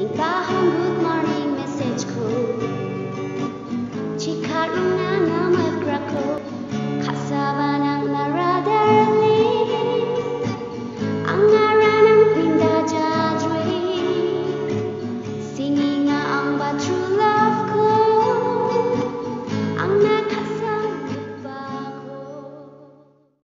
Sem carro